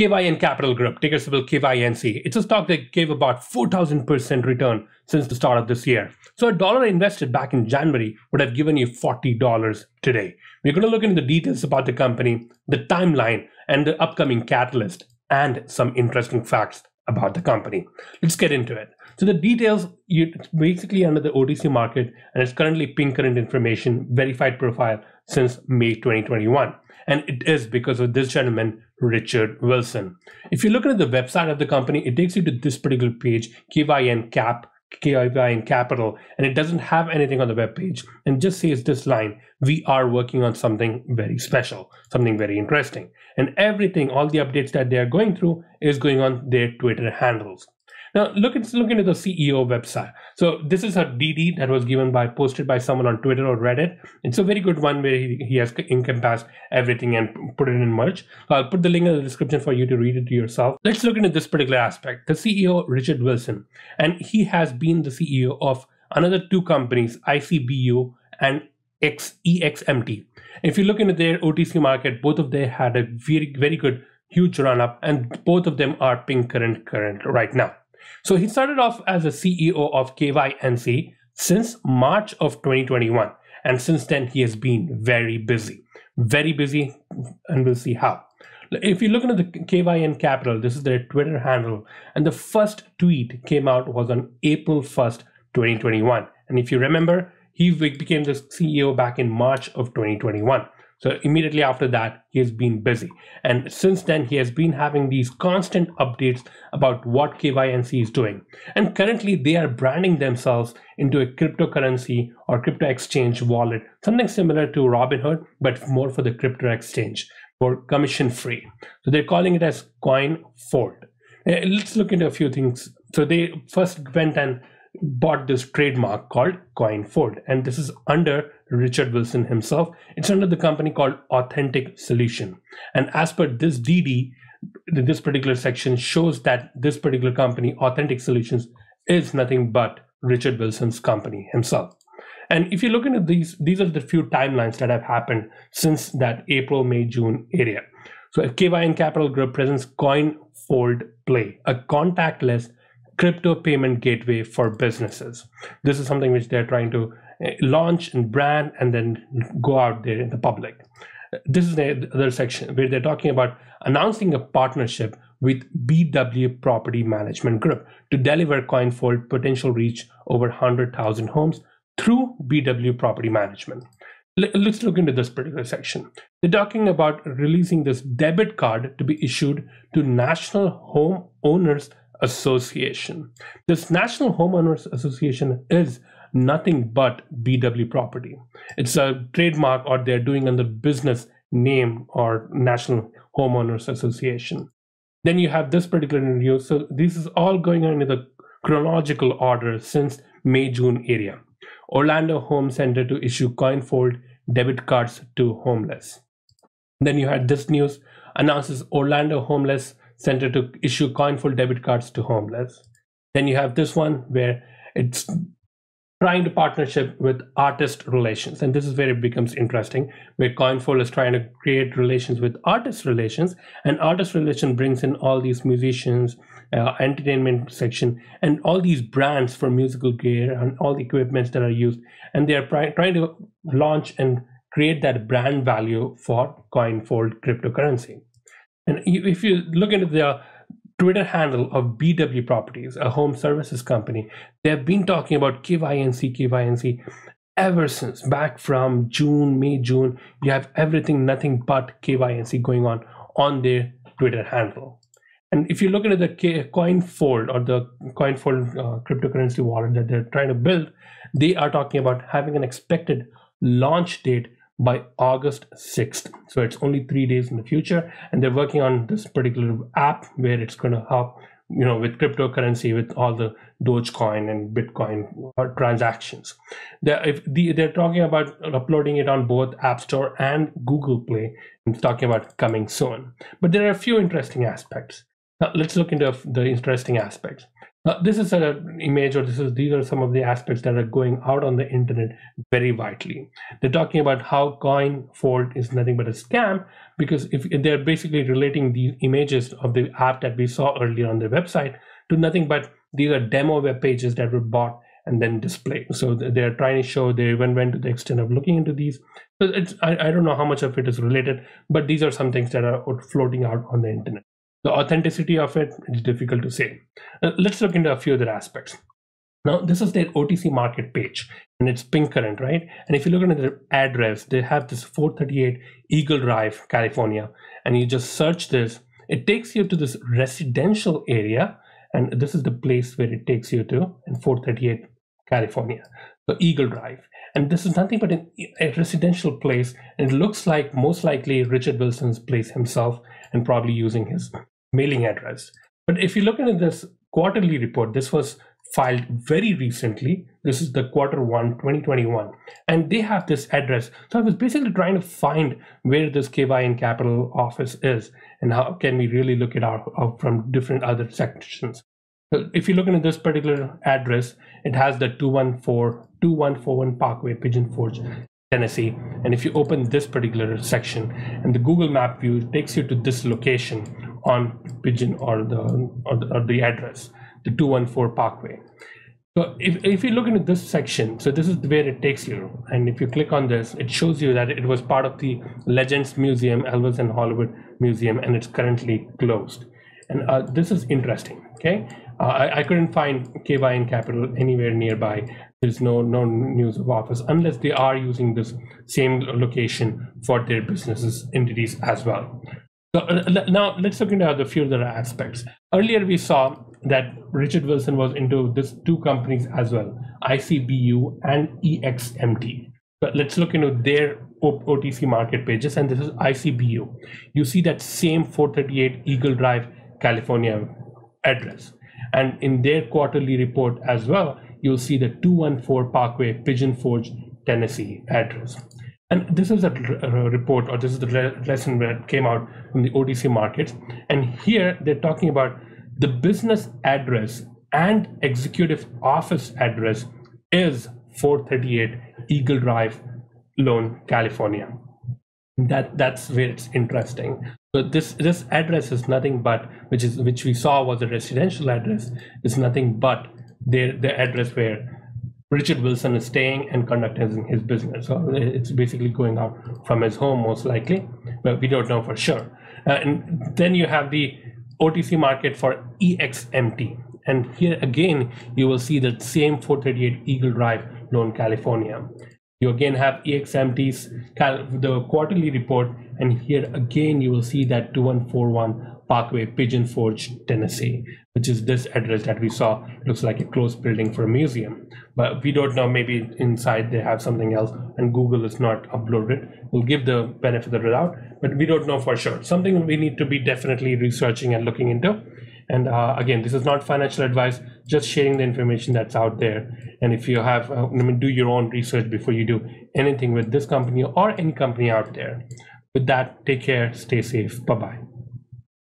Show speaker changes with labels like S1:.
S1: KYN Capital Group, ticker symbol KYNC. It's a stock that gave about 4,000% return since the start of this year. So a dollar invested back in January would have given you $40 today. We're going to look into the details about the company, the timeline, and the upcoming catalyst, and some interesting facts about the company. Let's get into it. So the details, you basically under the OTC market, and it's currently pink current information, verified profile since May 2021. And it is because of this gentleman, Richard Wilson. If you look at the website of the company, it takes you to this particular page, KYN Cap, KYN Capital, and it doesn't have anything on the web page and just says this line, we are working on something very special, something very interesting. And everything, all the updates that they are going through is going on their Twitter handles. Now look at look into the CEO website. So this is a DD that was given by posted by someone on Twitter or Reddit. It's a very good one where he, he has encompassed everything and put it in merge. I'll put the link in the description for you to read it to yourself. Let's look into this particular aspect. The CEO Richard Wilson, and he has been the CEO of another two companies, ICBU and X, EXMT. If you look into their OTC market, both of them had a very very good huge run up, and both of them are pink current current right now. So he started off as a CEO of KYNC since March of 2021. And since then, he has been very busy, very busy, and we'll see how. If you look into the KYN Capital, this is their Twitter handle, and the first tweet came out was on April 1st, 2021. And if you remember, he became the CEO back in March of 2021. So immediately after that, he has been busy. And since then, he has been having these constant updates about what KYNC is doing. And currently, they are branding themselves into a cryptocurrency or crypto exchange wallet, something similar to Robinhood, but more for the crypto exchange, for commission free. So they're calling it as KoinFold. Uh, let's look into a few things. So they first went and bought this trademark called KoinFold, and this is under Richard Wilson himself. It's under the company called Authentic Solution. And as per this DD, this particular section shows that this particular company, Authentic Solutions, is nothing but Richard Wilson's company himself. And if you look into these, these are the few timelines that have happened since that April, May, June area. So KYN Capital Group presents KoinFold Play, a contactless crypto payment gateway for businesses. This is something which they're trying to eh, launch and brand and then go out there in the public. This is the other section where they're talking about announcing a partnership with BW Property Management Group to deliver KoinFold potential reach over 100,000 homes through BW Property Management. Let's look into this particular section. They're talking about releasing this debit card to be issued to national home owners Association. This National Homeowners Association is nothing but BW property. It's a trademark or they're doing under business name or National Homeowners Association. Then you have this particular review. So this is all going on in the chronological order since May June area. Orlando Home Center to issue KoinFold debit cards to homeless. Then you had this news announces Orlando homeless center to issue coinful debit cards to homeless. Then you have this one where it's trying to partnership with artist relations. And this is where it becomes interesting where Coinful is trying to create relations with artist relations. And artist relation brings in all these musicians uh, entertainment section and all these brands for musical gear and all the equipments that are used. And they are trying to launch and create that brand value for KoinFold cryptocurrency and if you look into the Twitter handle of BW Properties, a home services company, they have been talking about KYNC, KYNC ever since back from June, May, June. You have everything, nothing but KYNC going on on their Twitter handle. And if you look into the KoinFold or the KoinFold uh, cryptocurrency wallet that they're trying to build, they are talking about having an expected launch date by August 6th. So it's only three days in the future. And they're working on this particular app where it's going to help, you know, with cryptocurrency, with all the Dogecoin and Bitcoin uh, transactions. They're, if the, they're talking about uploading it on both App Store and Google Play and talking about coming soon. But there are a few interesting aspects. Now, let's look into the interesting aspects. Uh, this is an image, or this is these are some of the aspects that are going out on the internet very widely. They're talking about how KoinFold is nothing but a scam because if they're basically relating these images of the app that we saw earlier on their website to nothing but these are demo web pages that were bought and then displayed. So they're trying to show they even went to the extent of looking into these. So it's I, I don't know how much of it is related, but these are some things that are floating out on the internet. The authenticity of it is difficult to say. Uh, let's look into a few other aspects. Now, this is their OTC market page, and it's pink current, right? And if you look at their address, they have this 438 Eagle Drive, California, and you just search this, it takes you to this residential area, and this is the place where it takes you to, in 438 California, so Eagle Drive. And this is nothing but an, a residential place, and it looks like most likely Richard Wilson's place himself, and probably using his mailing address. But if you look at this quarterly report, this was filed very recently. This is the quarter one 2021, and they have this address. So I was basically trying to find where this KYN Capital office is and how can we really look it out, from different other sections. If you look at this particular address, it has the 214 2141 Parkway, Pigeon Forge, Tennessee. And if you open this particular section and the Google map view takes you to this location on Pigeon or the, or the, or the address, the 214 Parkway. So if, if you look into this section, so this is where it takes you. And if you click on this, it shows you that it was part of the Legends Museum, Elvis and Hollywood Museum, and it's currently closed. And uh, this is interesting, okay? Uh, I, I couldn't find KYN Capital anywhere nearby. There's no, no news of office unless they are using this same location for their businesses entities as well. So uh, now let's look into the few other aspects. Earlier we saw that Richard Wilson was into these two companies as well, ICBU and EXMT. But let's look into their OTC market pages, and this is ICBU. You see that same 438 Eagle Drive, California address. And in their quarterly report as well, you'll see the 214 Parkway, Pigeon Forge, Tennessee address. And this is a, report, or this is the lesson that came out from the OTC markets. And here they're talking about the business address and executive office address is 438 Eagle Drive, Lone, California. That that's where it's interesting. So this this address is nothing but which is which we saw was a residential address is nothing but their the address where Richard Wilson is staying and conducting his business. So it's basically going out from his home, most likely, but we don't know for sure. Uh, and then you have the OTC market for EXMT. And here again, you will see the same 438 Eagle Drive, Lone, California. You again have EXMT's the quarterly report, and here again you will see that 2141 Parkway, Pigeon Forge, Tennessee, which is this address that we saw. Looks like a closed building for a museum, but we don't know. Maybe inside they have something else, and Google is not uploaded. We'll give the benefit of the doubt, but we don't know for sure. Something we need to be definitely researching and looking into. And uh, again, this is not financial advice, just sharing the information that's out there. And if you have, uh, I mean, do your own research before you do anything with this company or any company out there. With that, take care, stay safe. Bye bye.